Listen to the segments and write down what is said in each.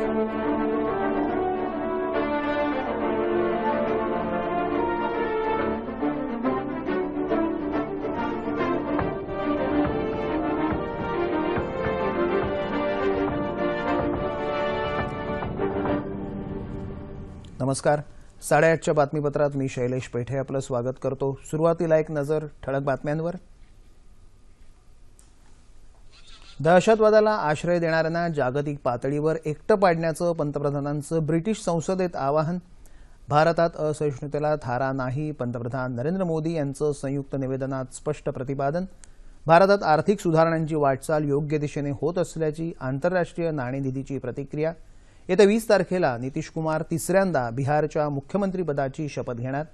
नमस्कार. साडेआठच्या बातमीपत्रात मी शैलेश पेठे आपलं स्वागत करतो. सुरुवातीला एक नजर ठळक बातम्यांवर. दहशतवादाला आश्रय देणाऱ्यांना जागतिक पातळीवर एकटं पाडण्याचं पंतप्रधानांचं ब्रिटिश संसदेत आवाहन भारतात असहिष्णुतेला थारा नाही पंतप्रधान नरेंद्र मोदी यांचं संयुक्त निवेदनात स्पष्ट प्रतिपादन भारतात आर्थिक सुधारणांची वाटचाल योग्य दिशेने होत असल्याची आंतरराष्ट्रीय नाणेनिधीची प्रतिक्रिया येत्या वीस तारखेला नितीश कुमार तिसऱ्यांदा बिहारच्या मुख्यमंत्रीपदाची शपथ घेणार.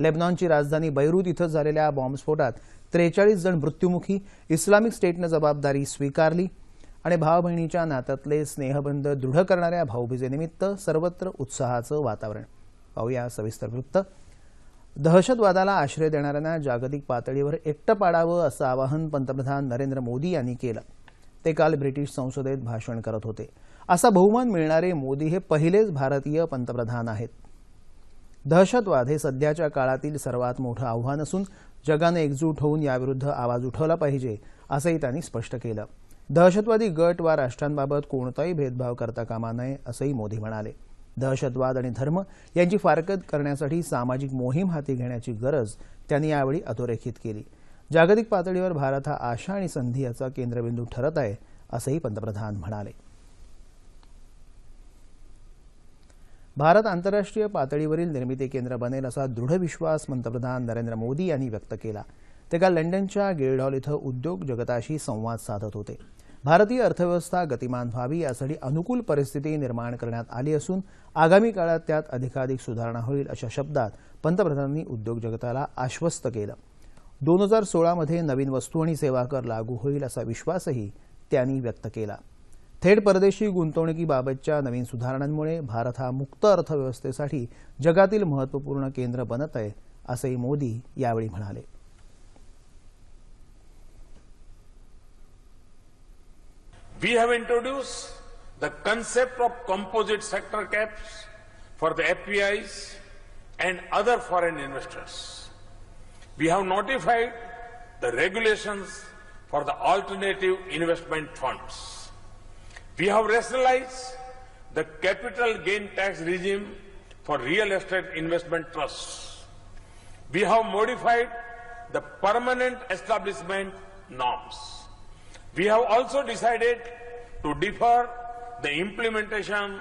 लेबनॉनची राजधानी बैरूत इथं झालेल्या बॉम्बस्फोटात त्रेचाळीस जण मृत्युमुखी इस्लामिक स्टेटनं जबाबदारी स्वीकारली आणि भाव बहिणीच्या नात्यातले स्नेहबंध दृढ करणाऱ्या भाऊबीजेनिमित्त सर्वत्र उत्साहाचं वातावरण. पाहूया सविस्तर वृत्त. दहशतवादाला आश्रय देणाऱ्यांना जागतिक पातळीवर एकटं पाडावं असं आवाहन पंतप्रधान नरेंद्र मोदी यांनी केलं. ते काल ब्रिटिश संसदेत भाषण करत होते. असा बहुमान मिळणारे मोदी हे पहिलेच भारतीय पंतप्रधान आहेत. दहशतवाद हे सध्याच्या काळातील सर्वात मोठं आव्हान असून जगानं एकजूट होऊन याविरुद्ध आवाज उठवला पाहिजे असंही त्यांनी स्पष्ट केलं. दहशतवादी गट वा राष्ट्रांबाबत कोणताही भेदभाव करता कामा नये असंही मोदी म्हणाले. दहशतवाद आणि धर्म यांची फारकत करण्यासाठी सामाजिक मोहीम हाती घेण्याची गरज त्यांनी यावेळी अधोरेखित केली. जागतिक पातळीवर भारत हा आशा आणि संधी याचा केंद्रबिंदू ठरत आहे असंही पंतप्रधान म्हणाले. भारत आंतरराष्ट्रीय पातळीवरील निर्मिती केंद्र बनेल असा दृढ विश्वास पंतप्रधान नरेंद्र मोदी यांनी व्यक्त केला. ते काल लंडनच्या गिल्डहॉल इथं उद्योग जगताशी संवाद साधत होते. भारतीय अर्थव्यवस्था गतिमान व्हावी यासाठी अनुकूल परिस्थिती निर्माण करण्यात आली असून आगामी काळात त्यात अधिकाधिक सुधारणा होईल अशा शब्दात पंतप्रधानांनी उद्योग जगताला आश्वस्त केलं. दोन हजार सोळामध्ये नवीन वस्तू आणि सेवा कर लागू होईल असा विश्वासही त्यांनी व्यक्त केला. थेट परदेशी गुंतवणुकीबाबतच्या नवीन सुधारणांमुळे भारत हा मुक्त अर्थव्यवस्थेसाठी जगातील महत्त्वपूर्ण केंद्र बनत आहे असंही मोदी यावेळी म्हणाले. We have introduce the concept of composite sector caps for the FPI and other foreign investors we have notified the regulations for the alternative investment funds We have rationalized the capital gain tax regime for real estate investment trusts. We have modified the permanent establishment norms. We have also decided to defer the implementation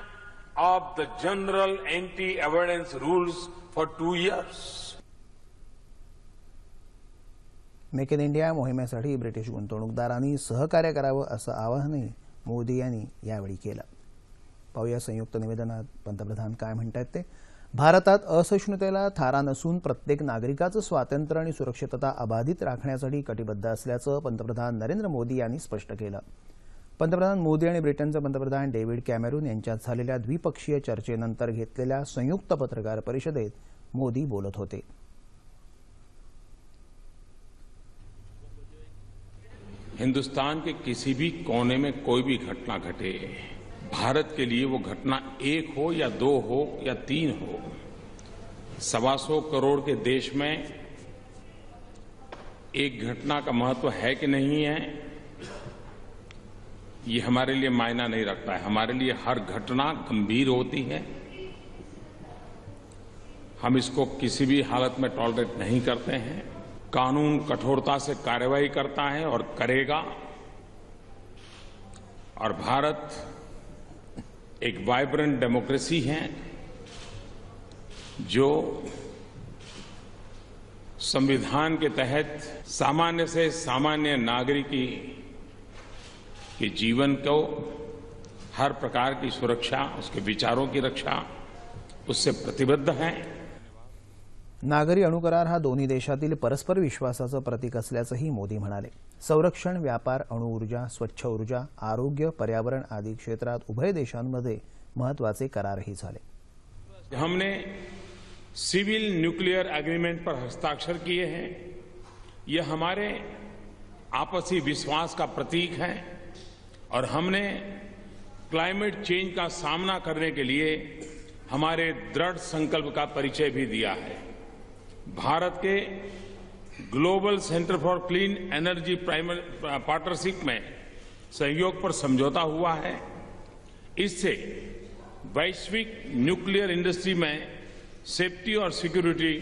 of the general anti-evidence rules for two years. Make in India मोहिमेसाठी British गुंतवणूकदारांनी सहकार्य करावं असं आवाहनही मोदी यांनी यावेळी केलं. पाहूया संयुक्त निवेदनात पंतप्रधान काय म्हणतात ते. भारतात असहिष्णुतेला थारा नसून प्रत्येक नागरिकाचं स्वातंत्र्य आणि सुरक्षितता अबाधित राखण्यासाठी कटिबद्ध असल्याचं पंतप्रधान नरेंद्र मोदी यांनी स्पष्ट केलं. पंतप्रधान मोदी आणि ब्रिटनचे पंतप्रधान डेव्हिड कॅमेरून यांच्यात झालेल्या द्विपक्षीय चर्चेनंतर घेतलेल्या संयुक्त पत्रकार परिषदेत मोदी बोलत होते. हिंदुस्तान के किसी भी कोने में कोई भी घटना घटे, भारत के लिए वो घटना एक हो या दो हो या तीन हो, सवा सौ करोड़ के देश में एक घटना का महत्व है कि नहीं है, ये हमारे लिए मायना नहीं रखता है। हमारे लिए हर घटना गंभीर होती है। हम इसको किसी भी हालत में टॉलरेट नहीं करते हैं। कानून कठोरता से कार्रवाई करता है और करेगा। और भारत एक वाइब्रेंट डेमोक्रेसी है, जो संविधान के तहत सामान्य से सामान्य नागरिकी के जीवन को, हर प्रकार की सुरक्षा, उसके विचारों की रक्षा, उससे प्रतिबद्ध है। नागरी अणुकरार हा दोन्ही देशातील परस्पर विश्वासाचं प्रतीक असल्याचंही मोदी म्हणाले. संरक्षण व्यापार अणुऊर्जा स्वच्छ ऊर्जा आरोग्य पर्यावरण आदी क्षेत्रात उभय देशांमध्ये महत्त्वाचे करारही झाले. हमने सिविल न्यूक्लियर एग्रीमेंट पर हस्ताक्षर किए हैं। यह हमारे आपसी विश्वास का प्रतीक है और हमने क्लाइमेट चेंज का सामना करने के लिए हमारे दृढ़ संकल्प का परिचय भी दिया है। भारत के global centre for clean energy partnership में सहयोग पर समझौता हुआ है। इससे वैश्विक न्यूक्लियर इंडस्ट्री में सेफ्टी और सिक्योरिटी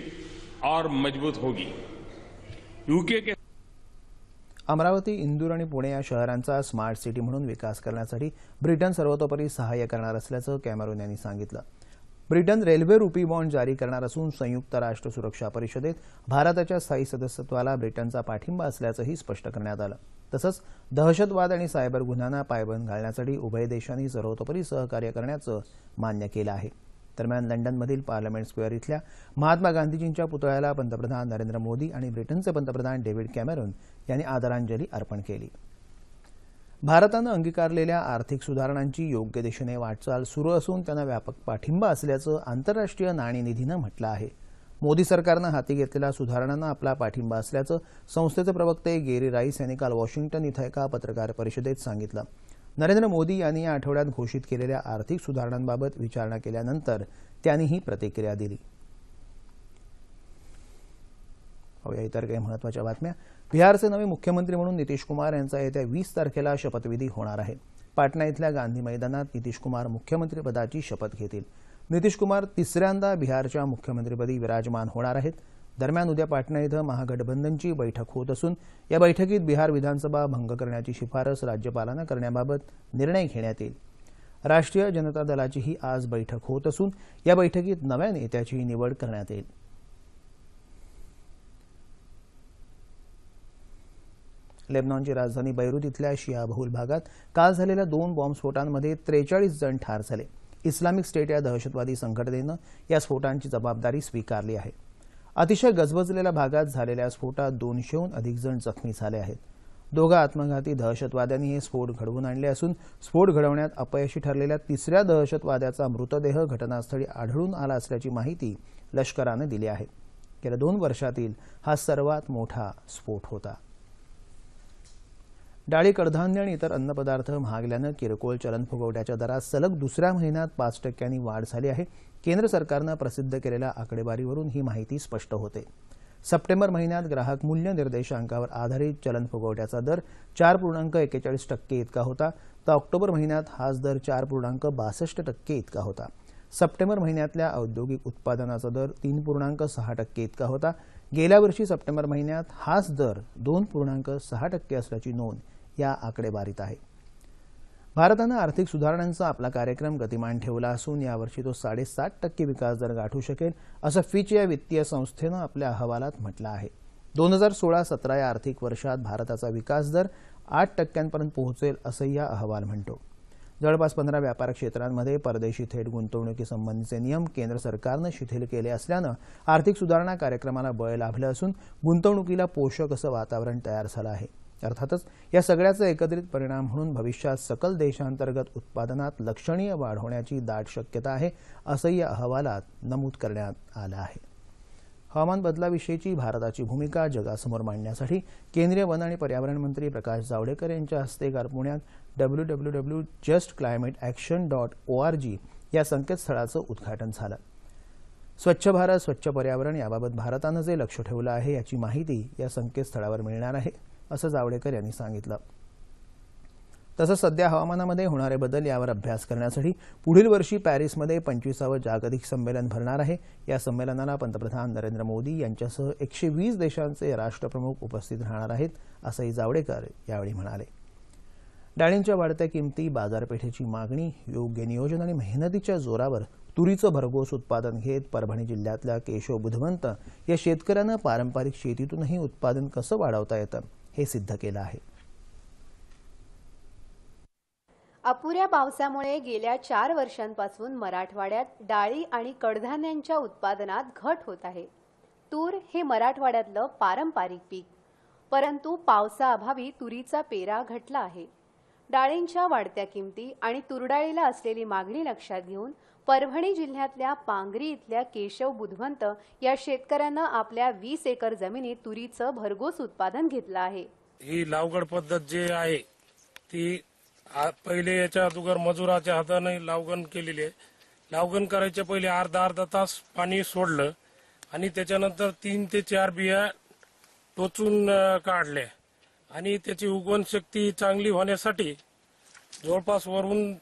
और मज़बूत होगी। यूके के अमरावती, इंदूर आणि पुणे या शहरांचा स्मार्ट सिटी म्हणून विकास करण्यासाठी ब्रिटन सर्वतोपरी सहाय्य करणार असल्याचं कॅमेरून यांनी सांगितलं. ब्रिटन रेल्वे रुपी बॉन्ड जारी करणार असून संयुक्त राष्ट्र सुरक्षा परिषदेत भारताच्या स्थायी सदस्यत्वाला ब्रिटनचा पाठिंबा असल्याचंही स्पष्ट करण्यात आलं. तसंच दहशतवाद आणि सायबर गुन्ह्यांना पायबंद घालण्यासाठी उभय देशांनी सर्वतोपरी सहकार्य करण्याचं मान्य केलं आहे. दरम्यान लंडनमधील पार्लमेंट स्क्वेअर इथल्या महात्मा गांधीजींच्या पुतळ्याला पंतप्रधान नरेंद्र मोदी आणि ब्रिटनचे पंतप्रधान डेव्हिड कॅमेरॉन यांनी आदरांजली अर्पण केली. भारतानं अंगीकारलेल्या आर्थिक सुधारणांची योग्य दिशेने वाटचाल सुरू असून त्यांना व्यापक पाठिंबा असल्याचं आंतरराष्ट्रीय नाणेनिधीनं म्हटलं आहे. मोदी सरकारनं हाती घेतलेल्या सुधारणांना आपला पाठिंबा असल्याचं संस्थेचे प्रवक्ते गेरी राईस यांनी काल वॉशिंग्टन इथं एका पत्रकार परिषदेत सांगितलं. नरेंद्र मोदी यांनी या आठवड्यात घोषित केलेल्या आर्थिक सुधारणांबाबत विचारणा केल्यानंतर त्यांनी ही प्रतिक्रिया दिली. पाहूया इतर काही महत्त्वाच्या बातम्या. बिहारचे नवे मुख्यमंत्री म्हणून नितीश कुमार यांचा येत्या वीस तारखेला शपथविधी होणार आहे. पाटणा इथल्या गांधी मैदानात नितीश कुमार मुख्यमंत्रीपदाची शपथ घेतील. नितीश कुमार तिसऱ्यांदा बिहारच्या मुख्यमंत्रीपदी विराजमान होणार आहेत. दरम्यान उद्या पाटणा इथं महागठबंधनची बैठक होत असून या बैठकीत बिहार विधानसभा भंग करण्याची शिफारस राज्यपालांना करण्याबाबत निर्णय घेण्यात येईल. राष्ट्रीय जनता दलाचीही आज बैठक होत असून या बैठकीत नव्या नेत्याची निवड करण्यात येईल. लेबनॉनची राजधानी बैरूत इथल्या शिया बहुल भागात काल झालेल्या दोन बॉम्बस्फोटांमध्ये त्रेचाळीस जण ठार झाले. इस्लामिक स्टेट या दहशतवादी संघटनेनं या स्फोटांची जबाबदारी स्वीकारली आहे. अतिशय गजबजलेल्या भागात झालेल्या स्फोटात दोनशेहून अधिक जण जखमी झाले आहेत. दोघा आत्मघाती दहशतवाद्यांनी हे स्फोट घडवून आणले असून स्फोट घडवण्यात अपयशी ठरलेल्या तिसऱ्या दहशतवाद्याचा मृतदेह घटनास्थळी आढळून आला असल्याची माहिती लष्करानं दिली आहे. गेल्या दोन वर्षातील हा सर्वात मोठा स्फोट होता. डाळी कडधान्य आणि इतर अन्नपदार्थ महागल्यानं किरकोळ चलनफुगवट्याच्या दरात सलग दुसऱ्या महिन्यात पाच टक्क्यांनी वाढ झाली आहे. केंद्र सरकारनं प्रसिद्ध केलेल्या आकडेवारीवरून ही माहिती स्पष्ट होते. सप्टेंबर महिन्यात ग्राहक मूल्य निर्देशांकावर आधारित चलनफुगवट्याचा दर चार पूर्णांक एकेचाळीस टक्के इतका होता. तर ऑक्टोबर महिन्यात हाच दर चार पूर्णांक बासष्ट टक्के इतका होता. सप्टेंबर महिन्यातल्या औद्योगिक उत्पादनाचा दर तीन पूर्णांक सहा टक्के इतका होता. गेल्या वर्षी सप्टेंबर महिन्यात हाच दर दोन पूर्णांक सहा टक्के असल्याची नोंद या आकडेवारीत आहे. भारतानं आर्थिक सुधारणांचा आपला कार्यक्रम गतिमान ठेवला असून यावर्षी तो साडेसात टक्के विकास दर गाठू शकेल असं फिच या वित्तीय संस्थेनं आपल्या अहवालात म्हटलं आहे. दोन हजार सोळा सतरा या आर्थिक वर्षात भारताचा विकास दर आठ टक्क्यांपर्यंत पोहोचेल असं या अहवाल म्हणतो. जवळपास पंधरा व्यापार क्षेत्रांमध्ये परदेशी थेट गुंतवणुकीसंबंधीचे नियम केंद्र सरकारनं शिथिल केले असल्यानं आर्थिक सुधारणा कार्यक्रमाला बळ लाभलं असून गुंतवणुकीला पोषक असं वातावरण तयार झालं आहे. अर्थातच या सगळ्याचा एकत्रित परिणाम म्हणून भविष्यात सकल देशांतर्गत उत्पादनात लक्षणीय वाढ होण्याची दाट शक्यता आहे असंही या अहवालात नमूद करण्यात आलं आहे. हवामान बदलाविषयीची भारताची भूमिका जगासमोर मांडण्यासाठी केंद्रीय वन आणि पर्यावरण मंत्री प्रकाश जावडेकर यांच्या हस्ते काल पुण्यात W W W just climate action dot O R G या संकेतस्थळाचं उद्घाटन झालं. स्वच्छ भारत स्वच्छ पर्यावरण याबाबत भारतानं जे लक्ष ठेवलं आहे याची माहिती या संकेतस्थळावर मिळणार आहे. असं जावडेकर यांनी सांगितलं. तसंच सध्या हवामानामध्ये होणारे बदल यावर अभ्यास करण्यासाठी पुढील वर्षी पॅरिसमध्ये पंचवीसावं जागतिक संमेलन भरणार आहे. या संमेलनाला पंतप्रधान नरेंद्र मोदी यांच्यासह एकशे वीस देशांचे राष्ट्रप्रमुख उपस्थित राहणार आहेत असंही जावडेकर यावेळी म्हणाले. डाळींच्या वाढत्या किमती बाजारपेठेची मागणी योग्य नियोजन आणि मेहनतीच्या जोरावर तुरीचं भरघोस उत्पादन घेत परभणी जिल्ह्यातल्या केशव बुधवंत या शेतकऱ्यानं पारंपरिक शेतीतूनही उत्पादन कसं वाढवता येतं? हे सिद्ध केलं आहे. अपुऱ्या पावसामुळे गेल्या चार वर्षांपासून मराठवाड्यात डाळी आणि कडधान्यांच्या उत्पादनात घट होत आहे. तूर हे मराठवाड्यातलं पारंपरिक पीक. परंतु पावसाअभावी तुरीचा पेरा घटला आहे. डाळींच्या वाढत्या किमती आणि तुरडाळीला असलेली मागणी लक्षात घेऊन परभणी जिल्ह्यातल्या पांगरी इथल्या केशव बुधवंत या शेतकऱ्यानं आपल्या वीस एकर जमिनीत तुरीचं भरघोस उत्पादन घेतलं आहे. ही लावगड पद्धत जी आहे ती आ- पहिले याच्या अगोदर मजुराच्या हाताने लावगण केलेली आहे. लावगण करायच्या पहिले अर्धा अर्धा तास पाणी सोडलं आणि त्याच्यानंतर तीन ते चार बिया टोचून अ, काढल्या. आणि त्याची उगवण शक्ती चांगली होण्यासाठी जवळपास वरून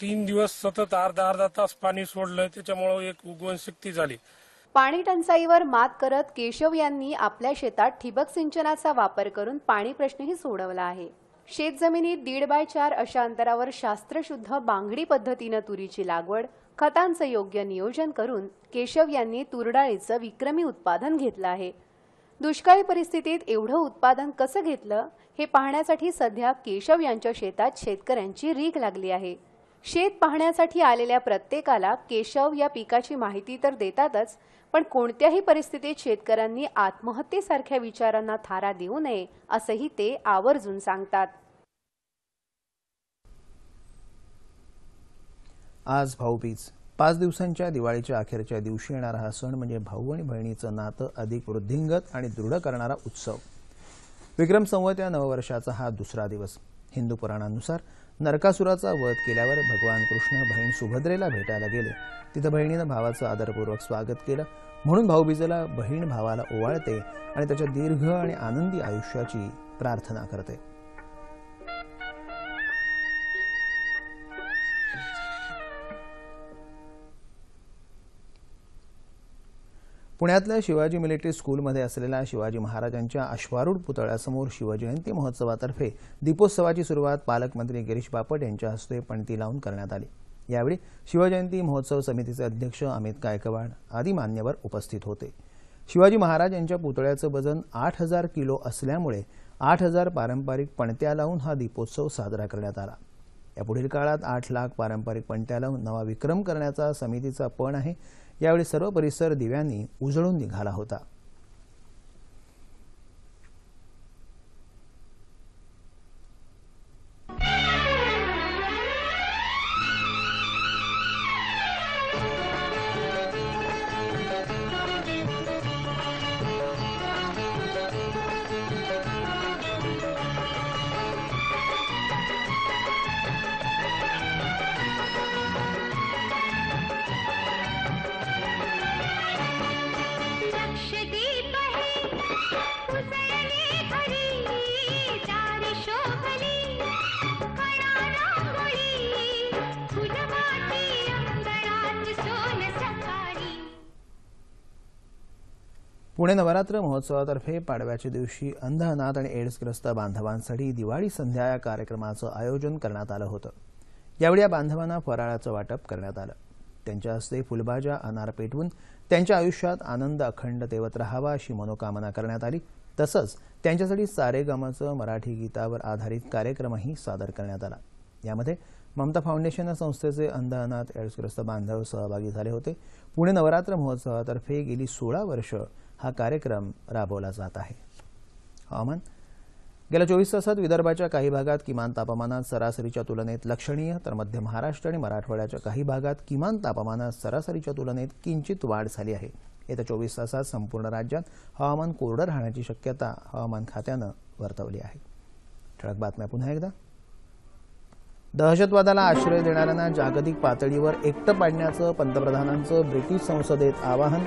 तीन दिवस सतत अर्धा अर्धा तास पाणी सोडलं त्याच्यामुळे एक उगवण शक्ती झाली. पाणी टंचाईवर मात करत केशव यांनी आपल्या शेतात ठिबक सिंचनाचा वापर करून पाणी प्रश्नही सोडवला आहे. शेतजमिनीत दीड बाय चार अशा अंतरावर शास्त्रशुद्ध बांगडी पद्धतीनं तुरीची लागवड खतांचं योग्य नियोजन करून केशव यांनी तुरडाळीचं विक्रमी उत्पादन घेतलं आहे. दुष्काळी परिस्थितीत एवढं उत्पादन कसं घेतलं हे पाहण्यासाठी सध्या केशव यांच्या शेतात शेतकऱ्यांची रीक लागली आहे. शेत पाहण्यासाठी आलेल्या प्रत्येकाला केशव या पिकाची माहिती तर देतातच पण कोणत्याही परिस्थितीत शेतकऱ्यांनी आत्महत्येसारख्या विचारांना थारा देऊ नये असंही ते आवर्जून सांगतात. आज भाऊबीज पाच दिवसांच्या दिवाळीच्या अखेरच्या दिवशी येणारा हा सण म्हणजे भाऊ आणि बहिणीचं नातं अधिक वृद्धिंगत आणि दृढ करणारा उत्सव. विक्रम संवत या नववर्षाचा हा दुसरा दिवस. हिंदू पुराणानुसार नरकासुराचा वध केल्यावर भगवान कृष्ण बहीण सुभद्रेला भेटायला गेले. तिथं बहिणीनं भावाचं आदरपूर्वक स्वागत केलं. म्हणून भाऊबीजेला बहीण भावाला ओवाळते आणि त्याच्या दीर्घ आणि आनंदी आयुष्याची प्रार्थना करते. पुण्यातल्या शिवाजी मिलिटरी स्कूलमध्ये असलेल्या शिवाजी महाराजांच्या अश्वारूढ पुतळ्यासमोर शिवजयंती महोत्सवातर्फे दीपोत्सवाची सुरुवात पालकमंत्री गिरीश बापट यांच्या हस्ते पणती लावून करण्यात आली. यावेळी शिवजयंती महोत्सव समितीचे अध्यक्ष अमित गायकवाड आदी मान्यवर उपस्थित होते. शिवाजी महाराज यांच्या पुतळ्याचं वजन आठ हजार किलो असल्यामुळे आठ हजार पारंपरिक पणत्या लावून हा दीपोत्सव साजरा करण्यात आला. या पुढील काळात आठ लाख पारंपरिक पणत्या लावून नवा विक्रम करण्याचा समितीचा पण आहे. यावेळी सर्व परिसर दिव्यांनी उजळून निघाला होता. पुणे नवरात्र महोत्सवातर्फे पाडव्याच्या दिवशी अंध अनाथ आणि एड्सग्रस्त बांधवांसाठी दिवाळी संध्या या कार्यक्रमाचं आयोजन करण्यात आलं होतं. यावेळी या बांधवांना फराळाचं वाटप करण्यात आलं. त्यांच्या हस्ते फुलभाज्या अनार पेटवून त्यांच्या आयुष्यात आनंद अखंड तेवत राहावा अशी मनोकामना करण्यात आली. तसंच त्यांच्यासाठी सारेगमचं मराठी गीतावर आधारित कार्यक्रमही सादर करण्यात आला. यामध्ये ममता फाउंडेशन या संस्थेचे अंध अनाथ एड्सग्रस्त बांधव सहभागी झाले होते. पुणे नवरात्र महोत्सवातर्फे गेली सोळा वर्ष हा कार्यक्रम राबवला जात आहे. हवामान? गेल्या चोवीस तासात विदर्भाच्या काही भागात किमान तापमानात सरासरीच्या तुलनेत लक्षणीय तर मध्य महाराष्ट्र आणि मराठवाड्याच्या काही भागात किमान तापमानात सरासरीच्या तुलनेत किंचित वाढ झाली आहे. येत्या चोवीस तासात संपूर्ण राज्यात हवामान कोरडं राहण्याची शक्यता हवामान खात्यानं वर्तवली आहे. ठळक बातम्या पुन्हा एकदा. दहशतवादाला आश्रय देणाऱ्यांना जागतिक पातळीवर एकटं पाडण्याचं पंतप्रधानांचं ब्रिटिश संसदेत आवाहन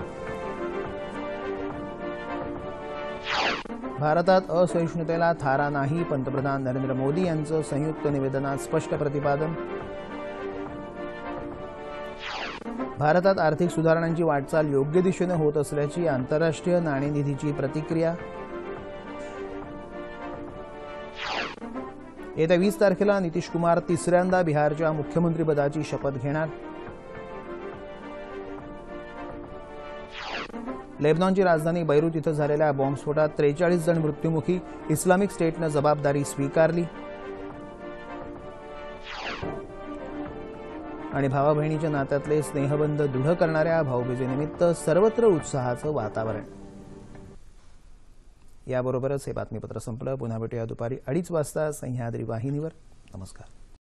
भारतात असहिष्णुतेला थारा नाही पंतप्रधान नरेंद्र मोदी यांचं संयुक्त निवेदनात स्पष्ट प्रतिपादन. भारतात आर्थिक सुधारणांची वाटचाल योग्य दिशेनं होत असल्याची आंतरराष्ट्रीय नाणेनिधीची प्रतिक्रिया. येत्या वीस तारखेला नितीश कुमार तिसऱ्यांदा बिहारच्या मुख्यमंत्रीपदाची शपथ घेणार. लेबनॉनची राजधानी बैरूत इथं झालेल्या बॉम्बस्फोटात त्रेचाळीस जण मृत्युमुखी इस्लामिक स्टेटनं जबाबदारी स्वीकारली. आणि भावा बहिणीच्या नात्यातले स्नेहबंध दृढ करणाऱ्या भाऊबीजेनिमित्त सर्वत्र उत्साहाचं वातावरण. याबरोबरच हे बातमीपत्र संपलं. पुन्हा भेटूया दुपारी अडीच वाजता सह्याद्री वाहिनीवर. नमस्कार.